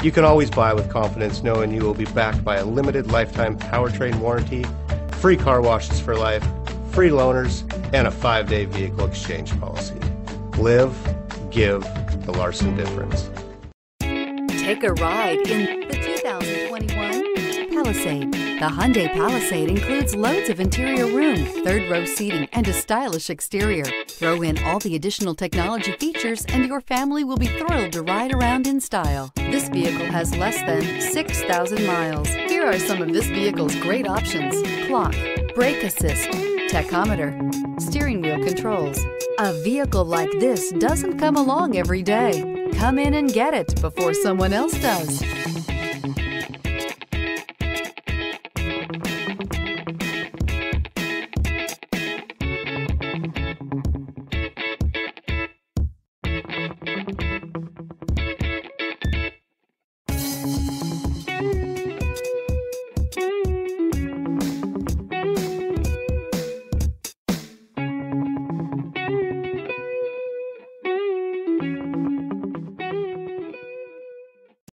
You can always buy with confidence knowing you will be backed by a limited lifetime powertrain warranty, free car washes for life, free loaners, and a five day vehicle exchange policy. Live, give the Larson difference. Take a ride in the 2021 Palisade. The Hyundai Palisade includes loads of interior room, third row seating, and a stylish exterior. Throw in all the additional technology features, and your family will be thrilled to ride around in style. This vehicle has less than 6,000 miles. Here are some of this vehicle's great options clock, brake assist, tachometer, steering wheel controls. A vehicle like this doesn't come along every day. Come in and get it before someone else does.